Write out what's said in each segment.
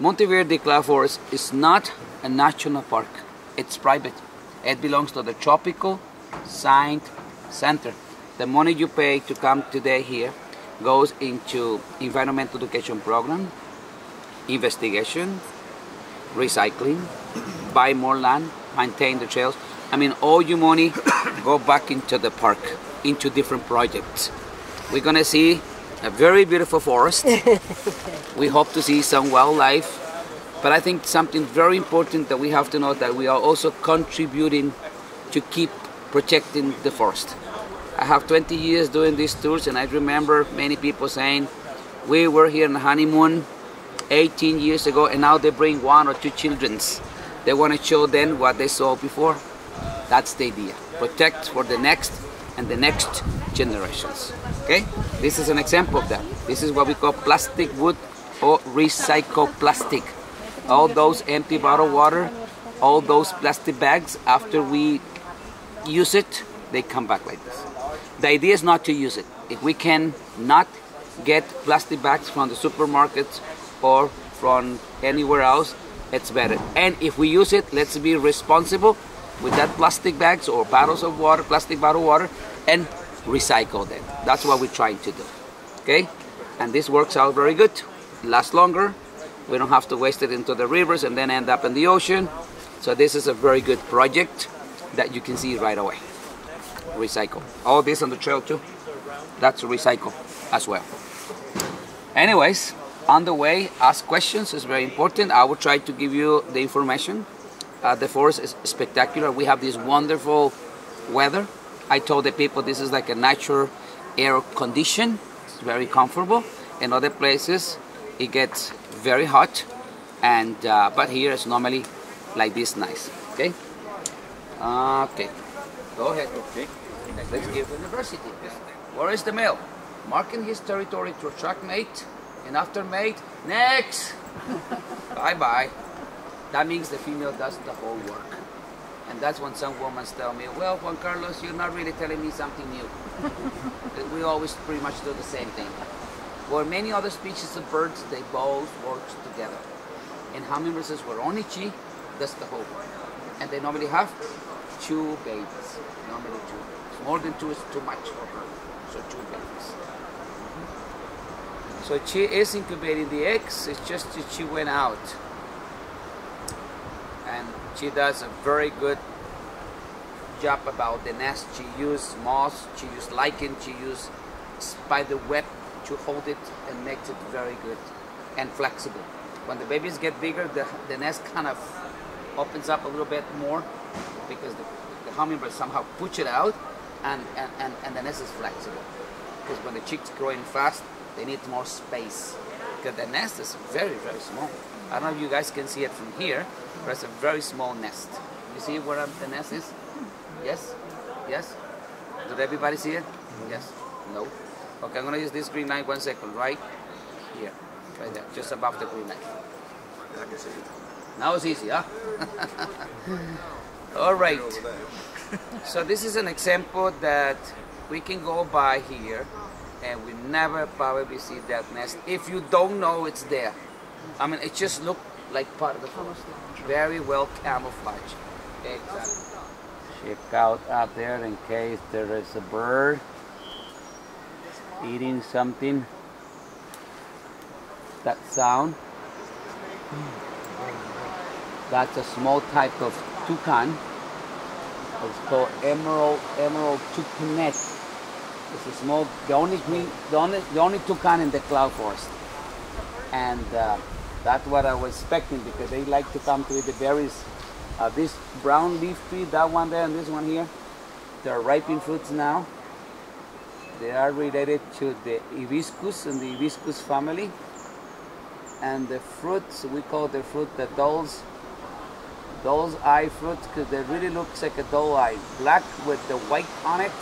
Monteverde Cloud Forest is not a national park. It's private. It belongs to the Tropical Science Center. The money you pay to come today here goes into environmental education program, investigation, recycling, buy more land, maintain the trails. I mean, all your money go back into the park, into different projects. We're gonna see a very beautiful forest. we hope to see some wildlife, but I think something very important that we have to know that we are also contributing to keep protecting the forest. I have 20 years doing these tours and I remember many people saying, we were here on the honeymoon 18 years ago and now they bring one or two childrens. They want to show them what they saw before. That's the idea. Protect for the next and the next generations. Okay? This is an example of that. This is what we call plastic wood or recycled plastic. All those empty bottled water, all those plastic bags, after we use it, they come back like this. The idea is not to use it. If we can not get plastic bags from the supermarkets or from anywhere else, it's better. And if we use it, let's be responsible with that plastic bags or bottles of water, plastic bottle water, and recycle them. That's what we're trying to do. Okay? And this works out very good. Lasts longer. We don't have to waste it into the rivers and then end up in the ocean. So this is a very good project that you can see right away. Recycle. All this on the trail too. That's recycle as well. Anyways, on the way, ask questions is very important. I will try to give you the information. Uh, the forest is spectacular. We have this wonderful weather. I told the people this is like a natural air condition. It's very comfortable. In other places, it gets very hot, and uh, but here it's normally like this nice. Okay. Okay. Go ahead. Okay. Let's give the university. Where is the male? Marking his territory to attract mate, and after mate, next. bye bye. That means the female does the whole work. And that's when some women tell me, well, Juan Carlos, you're not really telling me something new. we always pretty much do the same thing. Where many other species of birds, they both work together. In hummingbirds, where only she does the whole work. And they normally have two babies. Normally two. More than two is too much for her. So two babies. So she is incubating the eggs, it's just that she went out. She does a very good job about the nest. She uses moss, she uses lichen, she uses spider web to hold it and makes it very good and flexible. When the babies get bigger, the, the nest kind of opens up a little bit more because the, the hummingbird somehow push it out and, and, and, and the nest is flexible. Because when the chicks growing fast, they need more space. Because the nest is very, very small. I don't know if you guys can see it from here, but it's a very small nest. You see where the nest is? Yes? Yes? Did everybody see it? Mm-hmm. Yes? No? Okay, I'm gonna use this green light one second, right? Here, right there, just above the green light. I can see it. Now it's easy, huh? All right. so this is an example that we can go by here and we never probably see that nest if you don't know it's there. I mean, it just looked like part of the forest. Very well camouflaged. Exactly. Check out up there in case there is a bird eating something. That sound. That's a small type of toucan. It's called emerald emerald toucanet. It's a small, the only green, the only, the only toucan in the cloud forest, and uh, that's what I was expecting because they like to come to eat the berries. Uh, this brown leaf tree, that one there, and this one here, they're ripening fruits now. They are related to the hibiscus and the hibiscus family. And the fruits, we call the fruit the doll's, doll's eye fruit because they really looks like a doll eye. Black with the white on it,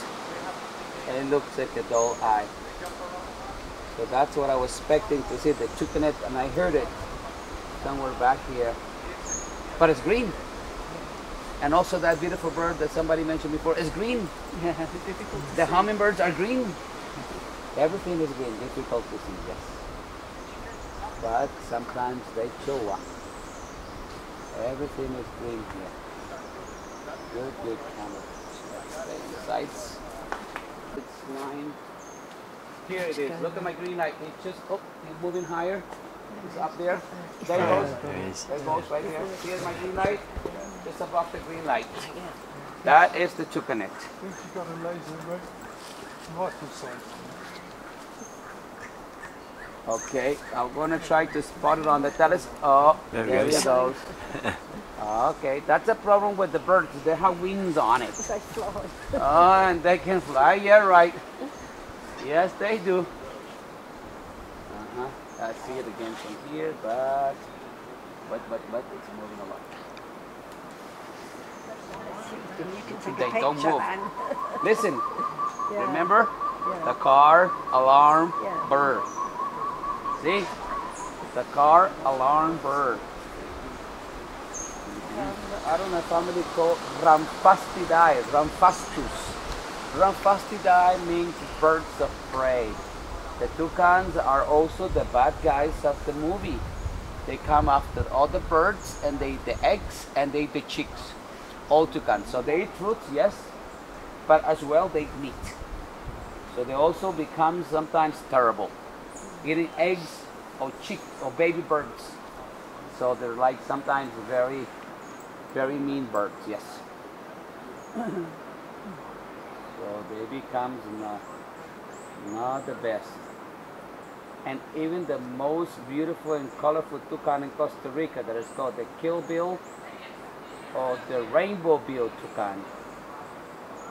and it looks like a doll eye. So that's what I was expecting to see, the toucanet, and I heard it somewhere back here. But it's green. And also that beautiful bird that somebody mentioned before is green. The hummingbirds are green. Everything is green, difficult to see, yes. but sometimes they show up. Everything is green here. Good, good camera. Sights. It's nine. Here it is. Look at my green light. It's just, oh, it's moving higher. It's up there. There it goes. There it is. There it goes right here. Here's my green light. Just above the green light. That is the toucanet. think you got a laser right? Rifle sight. Okay, I'm gonna try to spot it on the telescope. Oh, There there, it it goes. okay, that's a problem with the birds. They have wings on it. They fly. Oh, and they can fly. Yeah, right. Yes, they do. Uh-huh. I see it again from here, but, but, but, but it's moving a lot. You can take They don't move. Listen, Yeah. remember Yeah. the car alarm Yeah. bird. See, the car alarm bird. I don't know family called Ramphastidae, Ramphastos. Ramphastidae means birds of prey. The toucans are also the bad guys of the movie. They come after all the birds and they eat the eggs and they eat the chicks. All toucans. So they eat fruits, yes, but as well they eat meat. So they also become sometimes terrible, eating eggs or chick or baby birds. So they're like sometimes very, very mean birds. Yes. so they becomes not, not the best. And even the most beautiful and colorful toucan in Costa Rica that is called the keel bill or the rainbow bill toucan.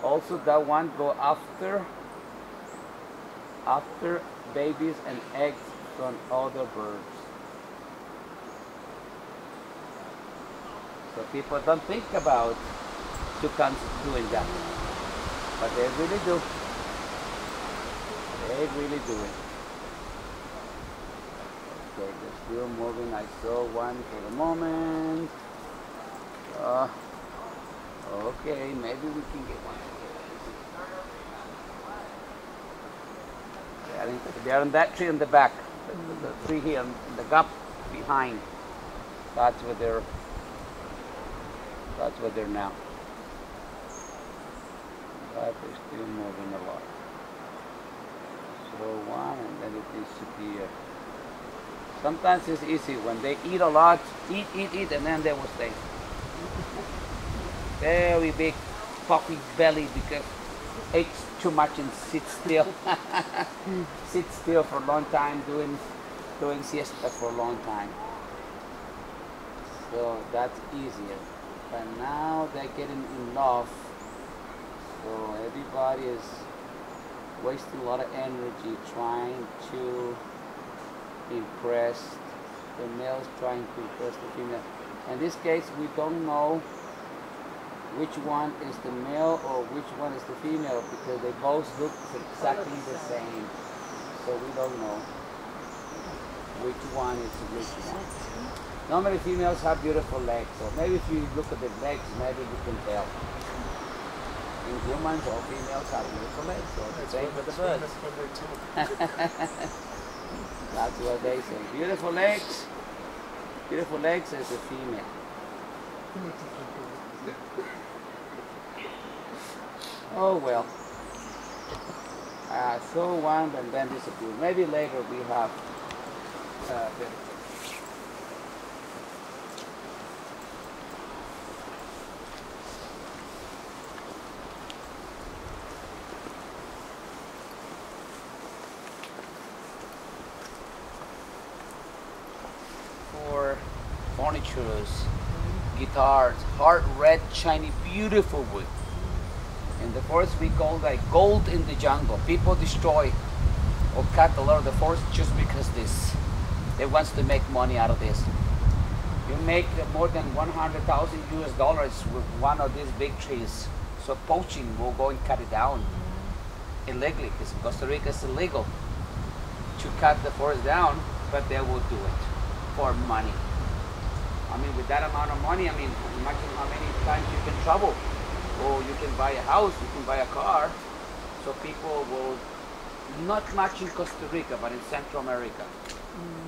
Also that one go after after babies and eggs from other birds. So people don't think about toucans doing that. But they really do. They really do it. Okay, they're still moving. I saw one for the moment. Uh, okay, maybe we can get one. They are in, that tree in the back. The, the, the tree here, in the gap behind. That's where they're. That's where they're now. But they're still moving a lot. So one, and then it disappears. Sometimes it's easy when they eat a lot, eat, eat, eat, and then they will stay. Very big, puffy belly because eats too much and sit still. sit still for a long time, doing doing siesta for a long time. So that's easier. But now they're getting in love. So everybody is wasting a lot of energy trying to impress the males trying to impress the female. In this case, we don't know which one is the male or which one is the female because they both look exactly the same. So we don't know which one is which one. Normally females have beautiful legs, so maybe if you look at the legs, maybe you can tell. In humans, all females have beautiful legs, so the same with the birds. That's what they say. Beautiful legs. Beautiful legs is a female. Oh well. I saw one and then disappeared. Maybe later we have uh, the- for furnitures, guitars, hard red, shiny, beautiful wood. In the forest we call that gold in the jungle. People destroy or cut a lot of the forest just because this. They wants to make money out of this. You make more than 100,000 US dollars with one of these big trees. So poaching will go and cut it down illegally because Costa Rica is illegal to cut the forest down, but they will do it for money. I mean, with that amount of money, I mean, imagine how many times you can travel. Or you can buy a house, you can buy a car. So people will, not much in Costa Rica, but in Central America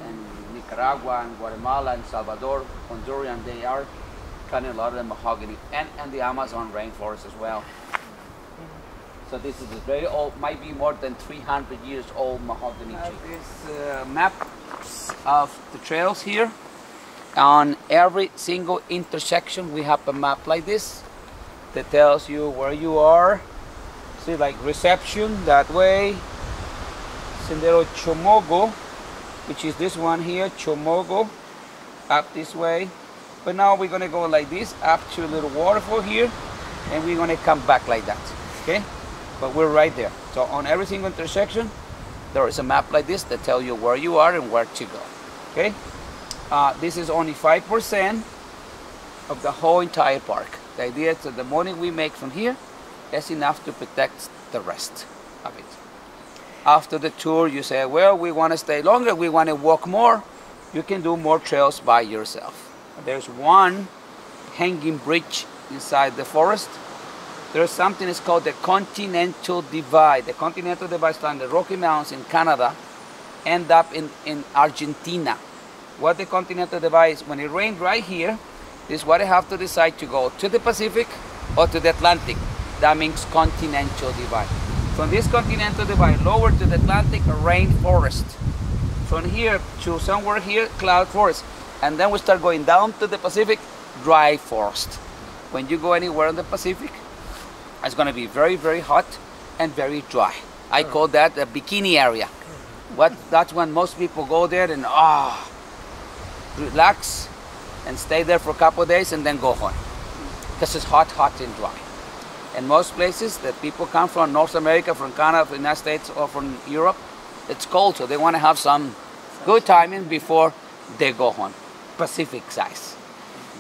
and Nicaragua and Guatemala and Salvador, Honduran, they are cutting a lot of the mahogany and, and the Amazon rainforest as well. So this is a very old, might be more than 300 years old mahogany tree. This uh, maps of the trails here. On every single intersection, we have a map like this that tells you where you are. See, like reception that way. Sendero Chomogo, which is this one here, Chomogo, up this way. But now we're gonna go like this, up to a little waterfall here, and we're gonna come back like that, okay? But we're right there. So on every single intersection, there is a map like this that tells you where you are and where to go, okay? Uh, this is only 5% of the whole entire park. The idea is that the money we make from here is enough to protect the rest of it. After the tour, you say, well, we want to stay longer, we want to walk more. You can do more trails by yourself. There's one hanging bridge inside the forest. There's something that's called the Continental Divide. The Continental Divide is the Rocky Mountains in Canada, end up in, in Argentina. What the Continental Divide is, when it rains right here, this is what I have to decide to go to the Pacific or to the Atlantic. That means Continental Divide. From this Continental Divide, lower to the Atlantic, rainforest. From here to somewhere here, cloud forest. And then we start going down to the Pacific, dry forest. When you go anywhere in the Pacific, it's going to be very, very hot and very dry. I call that the bikini area. What, that's when most people go there and ah, relax and stay there for a couple of days and then go home. Because it's hot, hot and dry. And most places that people come from North America, from Canada, from the United States, or from Europe, it's cold, so they want to have some good timing before they go home. Pacific size,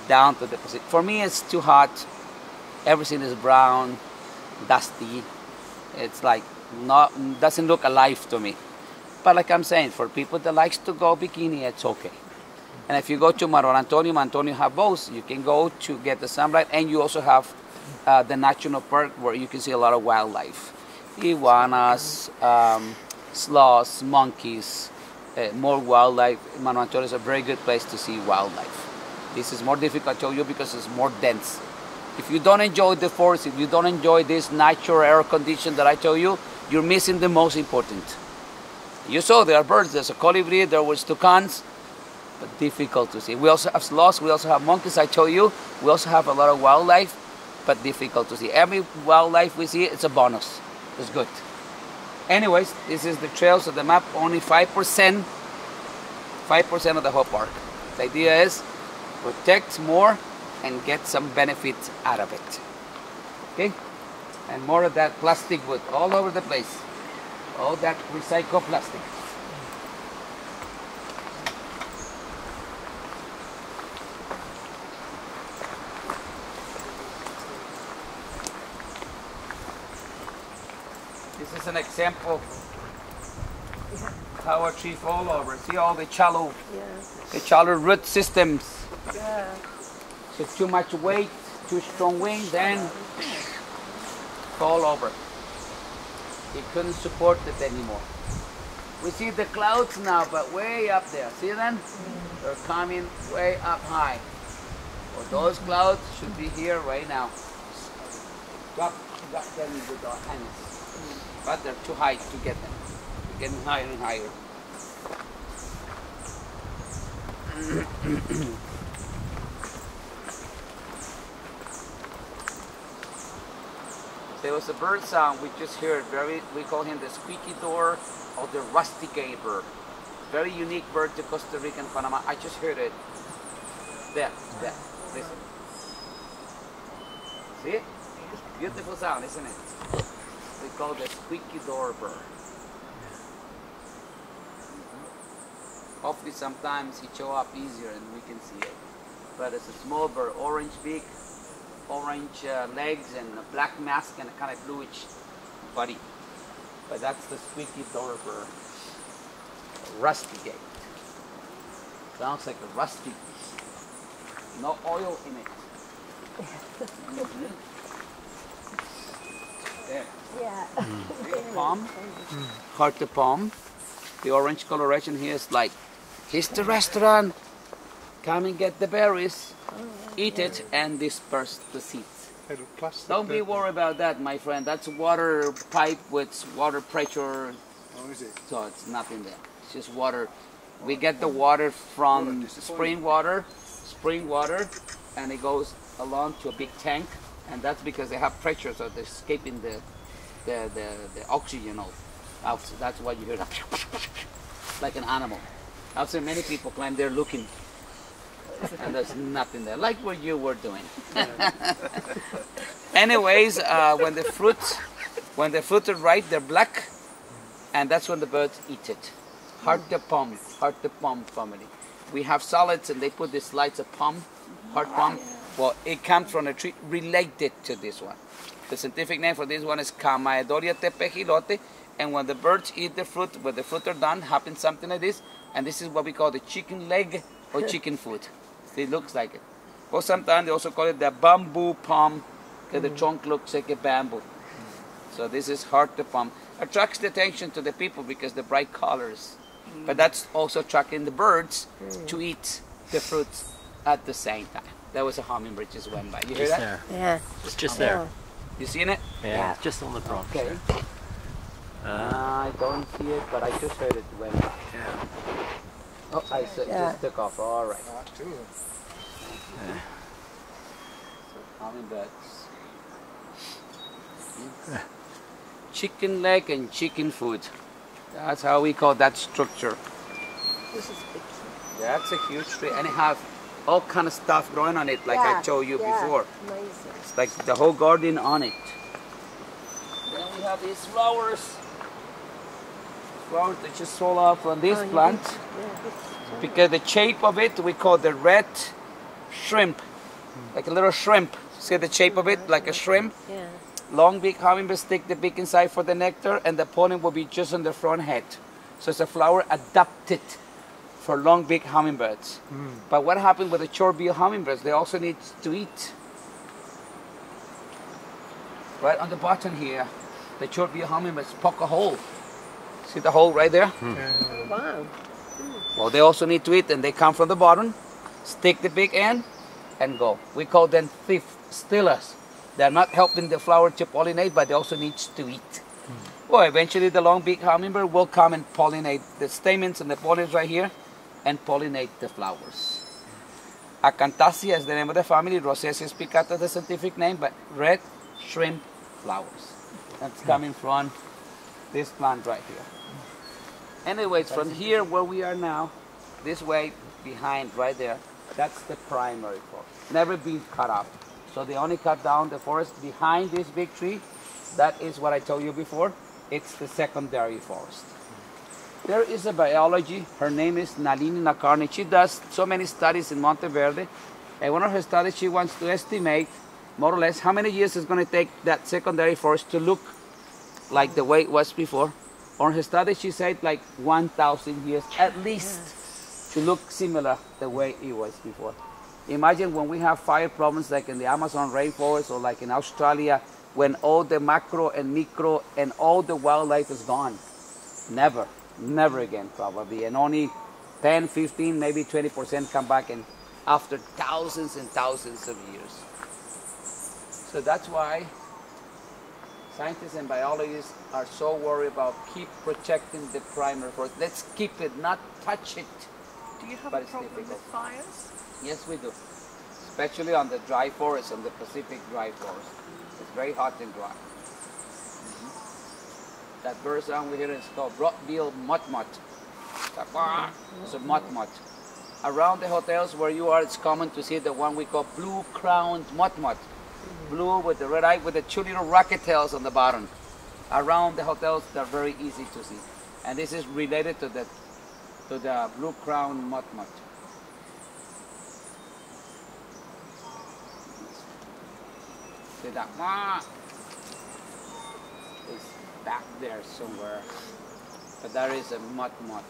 down to the Pacific. For me, it's too hot. Everything is brown, dusty. It's like not doesn't look alive to me. But like I'm saying, for people that likes to go bikini, it's okay. And if you go to Manuel Antonio, Antonio have both. You can go to get the sunlight, and you also have uh, the national park where you can see a lot of wildlife, iguanas, um, sloths, monkeys, uh, more wildlife. Manuel Antonio is a very good place to see wildlife. This is more difficult to you because it's more dense. If you don't enjoy the forest, if you don't enjoy this natural air condition that I tell you, you're missing the most important. You saw there are birds. There's a colibri. There was toucans but difficult to see. We also have sloths, we also have monkeys, I told you. We also have a lot of wildlife, but difficult to see. Every wildlife we see, it's a bonus. It's good. Anyways, this is the trails of the map, only 5%, 5% of the whole park. The idea is protect more and get some benefit out of it. Okay? And more of that plastic wood all over the place. All that recycled plastic. Is an example how a tree fall over. See all the shallow, Yes. the shallow root systems. Yeah. So too much weight, too strong wind, then fall over. It couldn't support it anymore. We see the clouds now, but way up there. See them? Mm. They're coming way up high. Well, those clouds should be here right now. Drop, drop them with our hands. But they're too high to get them. They're getting higher and higher. There was a bird sound we just heard. Very, we call him the squeaky door or the rusty gate bird. Very unique bird to Costa Rica and Panama. I just heard it. There, there. Listen. See it? Beautiful sound, isn't it? We call the squeaky door bird. Hopefully sometimes he show up easier and we can see it. But it's a small bird, orange beak, orange uh, legs and a black mask and a kind of bluish body. But that's the squeaky door bird. gate. Sounds like a rusty. No oil in it. Mhm. There. Yeah. See, palm, heart to palm. The orange coloration here is like Here's the restaurant. Come and get the berries, eat it, and disperse the seeds. Don't be bit. worried about that, my friend. That's water pipe with water pressure, Oh, is it? so it's nothing there. It's just water. We get the water from spring water, spring water, and it goes along to a big tank, and that's because they have pressure, so they're escaping the the the, the oxygen out. out. That's why you hear that, like an animal. I've seen many people climb there looking, and there's nothing there, like what you were doing. Anyways, uh, when the fruits, when the fruits are ripe, they're black, and that's when the birds eat it. Heart the palm, heart the palm family. We have salads, and they put these slides of palm, heart palm. Well, it comes from a tree related to this one. The scientific name for this one is Chamaedorea tepejilote, and when the birds eat the fruit, when the fruit are done, happens something like this, and this is what we call the chicken leg or chicken foot. It looks like it. Or sometimes they also call it the bamboo palm, because the mm. trunk looks like a bamboo. So this is hard to palm. Attracts the attention to the people because the bright colors. But mm. that's also attracting the birds mm. to eat the fruits at the same time. That was a hummingbird just went by. You hear Just that? there. Yeah. It's just there. You seen it? Yeah. Yeah. Just on the branch. Okay. Uh, I don't see it, but I just heard it went by. yeah. Oh, I s- Yeah. just took off. All right. Ah, two of them. Hummingbirds. Chicken leg and chicken foot. That's how we call that structure. This is big. That's a huge tree, and it has all kind of stuff growing on it, like I Yeah, showed you yeah. before. Amazing. It's like the whole garden on it. Then we have these flowers. Flowers that just fall off on this Oh, plant. Yeah, Because the shape of it, we call the red shrimp. Like a little shrimp. See the shape of it, like a shrimp? Yeah. Long beak hummingbird stick the beak inside for the nectar, and the pollen will be just on the front head. So it's a flower adapted for long beak hummingbirds. Hmm. But what happened with the short bill hummingbirds? They also need to eat. Right on the bottom here, the short bill hummingbirds poke a hole. See the hole right there? Hmm. Yeah. Wow. Hmm. Well, they also need to eat, and they come from the bottom, stick the beak in, and go. We call them thief stealers. They're not helping the flower to pollinate, but they also need to eat. Well, eventually the long beak hummingbird will come and pollinate the stamens and the pollens right here, and pollinate the flowers. Acanthaceae is the name of the family. Razisea spicata is the scientific name, but red shrimp flowers. That's hmm. coming from this plant right here. Anyways, from here where we are now, this way behind right there, that's the primary forest. Never been cut up. So they only cut down the forest behind this big tree. That is what I told you before. It's the secondary forest. There is a biology. Her name is Nalini Nadkarni. She does so many studies in Monteverde. And one of her studies, she wants to estimate more or less how many years it's going to take that secondary forest to look like the way it was before. On her study, she said like 1,000 years at least to look similar the way it was before. Imagine when we have fire problems like in the Amazon rainforest or like in Australia, when all the macro and micro and all the wildlife is gone. Never, never again probably. And only 10, 15, maybe 20% come back and after thousands and thousands of years. So that's why scientists and biologists are so worried about keep protecting the primary forest. Let's keep it, not touch it. Do you have But a problem difficult. with fires? Yes, we do. Especially on the dry forest, on the Pacific dry forest. It's very hot and dry. That bird sound we hear is called broadbill motmot. It's a motmot. Around the hotels where you are, it's common to see the one we call blue-crowned motmot. Blue with the red eye with the two little rocket tails on the bottom. Around the hotels, they're very easy to see. And this is related to the to the blue-crowned motmot. Is back there somewhere. But there is a mud mud.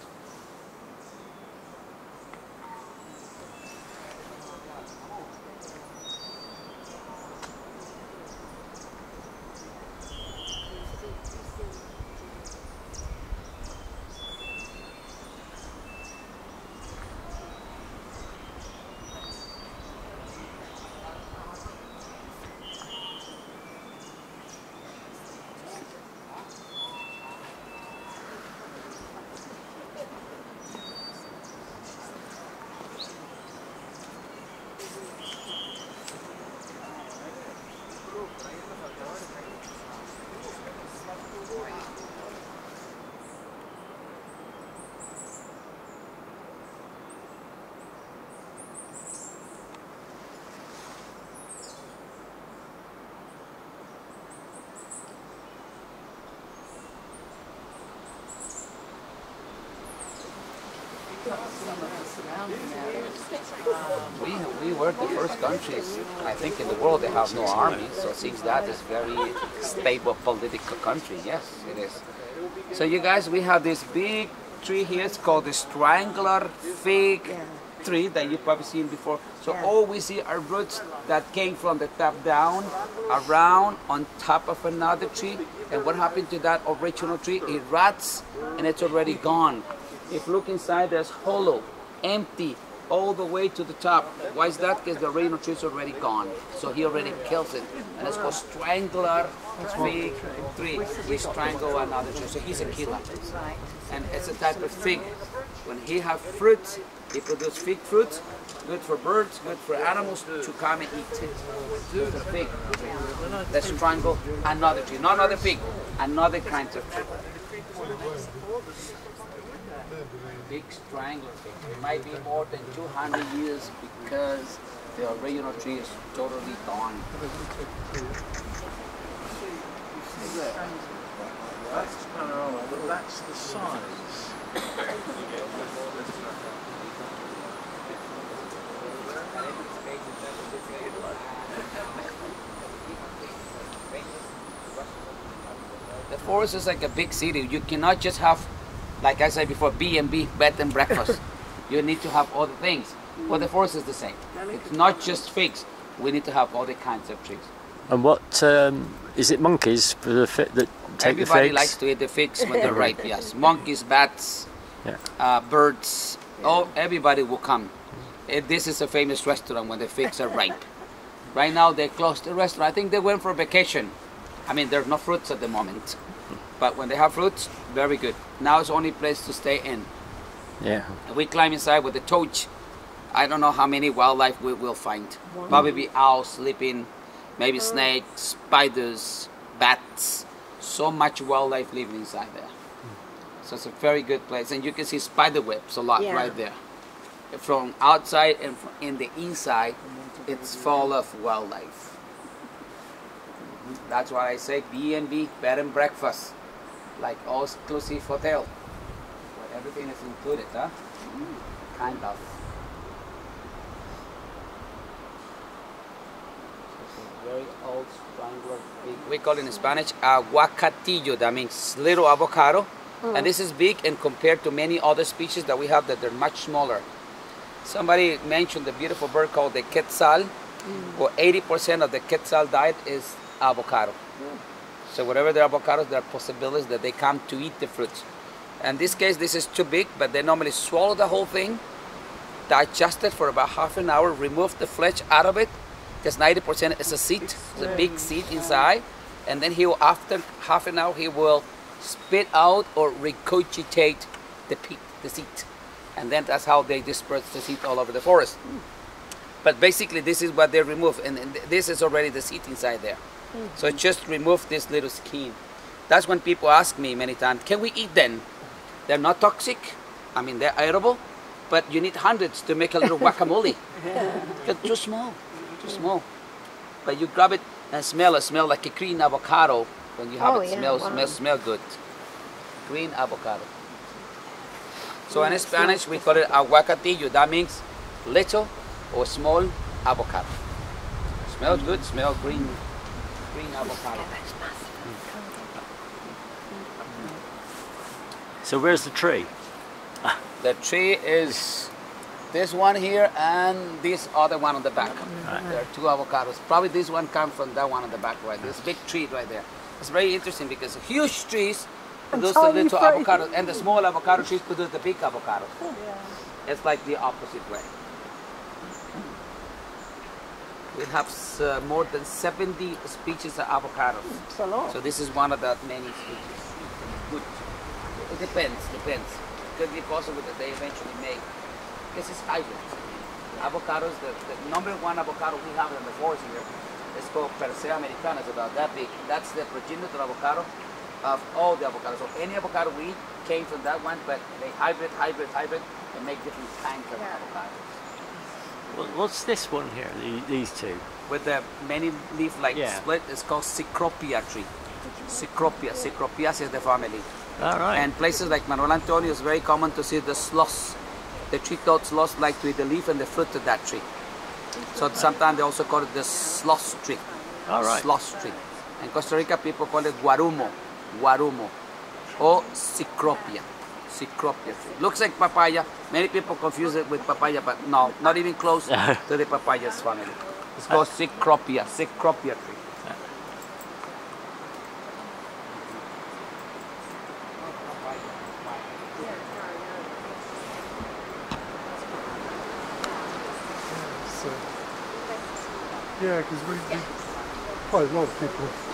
We, we were the first countries, I think, in the world that have no army. So it seems that is very stable political country. Yes, it is. So you guys, we have this big tree here. It's called the strangler fig tree that you've probably seen before. So all we see are roots that came from the top down, around, on top of another tree. And what happened to that original tree? It rots and it's already gone. If you look inside, there's hollow, empty, all the way to the top. Why is that? Because the original tree is already gone. So he already kills it. And it's called strangler fig tree. We strangle another tree. So he's a killer and it's a type of fig. When he have fruit, he produce fig fruit, good for birds, good for animals to come and eat it. It's a fig. Let's strangle another tree, not another fig, another kind of tree. Big strangler fig. It might be more than 200 years because the original tree is totally gone. That's panorama, but that's the size. The forest is like a big city. You cannot just have, like I said before, B and B bed and breakfast. you need to have all the things. But the forest is the same. It's not just figs. We need to have all the kinds of trees. And what um, is it? Monkeys for the fi- that take the Everybody figs? likes to eat the figs when they're ripe. Yes, monkeys, bats, Yeah. uh, birds. Oh, everybody will come. Eh, This is a famous restaurant when the figs are ripe. Right now they closed the restaurant. I think they went for vacation. I mean, there's no fruits at the moment, but when they have fruits, very good. Now it's only place to stay in. Yeah. We climb inside with the torch. I don't know how many wildlife we will find. Probably owls sleeping, maybe uh. snakes, spiders, bats. So much wildlife living inside there. Hmm. So it's a very good place, and you can see spider webs a lot Yeah. right there. From outside and from in the inside, it's full of wildlife. That's why I say B and B bed and breakfast, like all exclusive hotel, where everything is included, huh? Kind of. It's a very old strangler tree. We call it in Spanish aguacatillo. That means little avocado. And mm. this is big and compared to many other species that we have that they're much smaller. Somebody mentioned the beautiful bird called the quetzal. Mm. Well, 80% of the quetzal diet is avocado. Mm. So whatever the avocados, there are possibilities that they come to eat the fruits. In this case, this is too big, but they normally swallow the whole thing, digest it for about half an hour, remove the flesh out of it, because 90% is a seed, it's a big seed inside, and then he will, after half an hour, he will spit out or regurgitate the pe- the seed, and then that's how they disperse the seed all over the forest. But basically, this is what they remove, and, and this is already the seed inside there. So just remove this little skin. That's when people ask me many times, can we eat them? They're not toxic. I mean, they're edible, but you need hundreds to make a little guacamole. They're too small, too small. But you grab it and smell it, smell like a green avocado. When you have Oh, it, yeah, smell, wow. smell, smell good. Green avocado. So in Spanish, we call it aguacatillo. That means little or small avocado. Smells good, smell green, green avocado. So where's the tree? The tree is this one here and this other one on the back. There are two avocados. Probably this one comes from that one on the back right. This big tree right there. It's very interesting because huge trees produce the little avocados and the small avocado trees produce the big avocados. It's like the opposite way. We have uh, more than 70 species of avocados. It's a lot. So this is one of the many species. Good. It depends, depends. Could be possible that they eventually make. This is hybrid. Avocados, the, the number one avocado we have in the forest here is called Persea americana. It's about that big. That's the progenitor avocado of all the avocados. So any avocado we eat came from that one, but they hybrid, hybrid, hybrid, and make different kinds of Yeah. avocados. What- What's this one here? These two. With the many leaf like Yeah. split, it's called Cecropia tree. Cecropia, Cecropiaceae is the family. All right. And places like Manuel Antonio is very common to see the sloss the tree toads lost like to eat the leaf and the fruit of that tree. So sometimes they also call it the sloth tree. All right. Sloth tree. In Costa Rica, people call it guarumo, guarumo, or cicropia. Cicropia tree. Looks like papaya. Many people confuse it with papaya, but no, not even close to the papayas family. It's called cicropia, cicropia tree. So, yeah, because we, we quite a lot of people.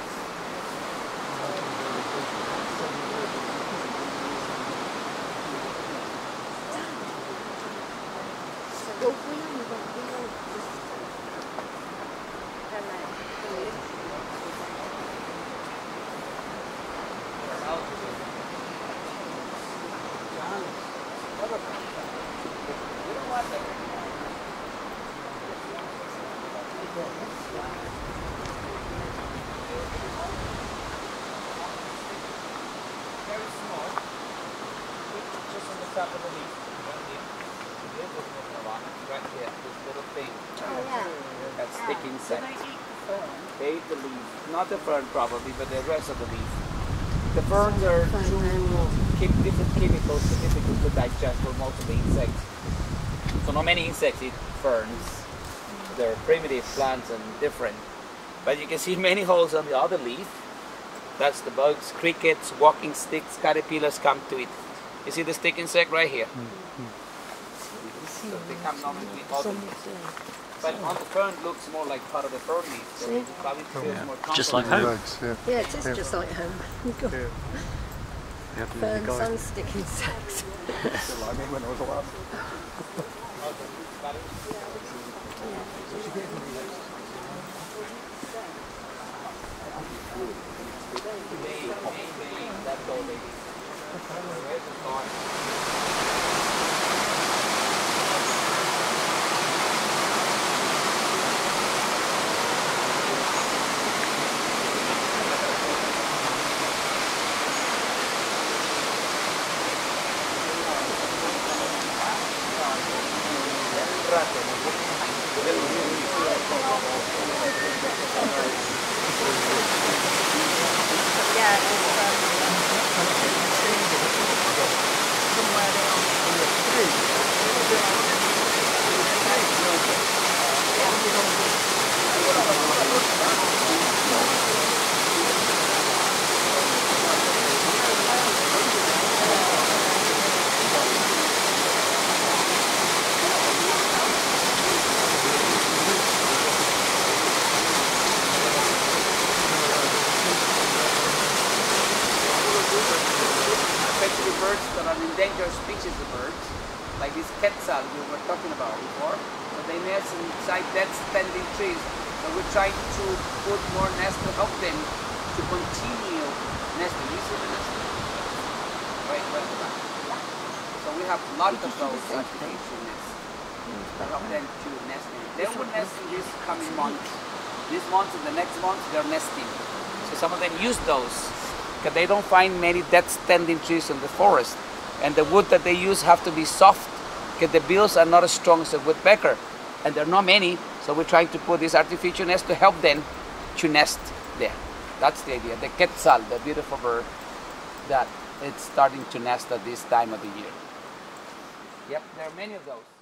very small, just on the top of the leaf. One leaf. This is what I want. Right here, this little thing. That's stick insect. They eat the leaf. Not the fern probably, but the rest of the leaf. The ferns are too keep different chemicals so difficult to digest for most of the insects. So not many insects eat ferns. They're primitive plants and different. But you can see many holes on the other leaf. That's the bugs, crickets, walking sticks, caterpillars come to it. You see the stick insect right here? So they come normally leaves. But on the fern looks more like part of the fern leaf. So it probably oh, feels more Just like comfortable. home. Legs, yeah. Yeah, it is just like home. You've got yeah. ferns and stick insects. I mean, when I was allowed. That's all they eat. Where's the thorn? Yeah, it's, um, especially birds that are endangered species of birds, like this quetzal we were talking about before. So they nest inside dead standing trees. So we're trying to put more nests to help them to continue nesting. You see the nest? Right, right, right. So we have lots of those artificial nests to help them to nest. They will nest in this coming month. This month and the next month they're nesting. So some of them use those they don't find many dead standing trees in the forest. And the wood that they use have to be soft because the bills are not as strong as a woodpecker. And there are not many, so we're trying to put this artificial nest to help them to nest there. That's the idea. The quetzal, the beautiful bird, that it's starting to nest at this time of the year. Yep, there are many of those.